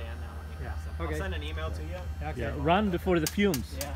stand now. Yeah. So Okay. I'll send an email to you. Okay. Yeah, run before the fumes. Yeah.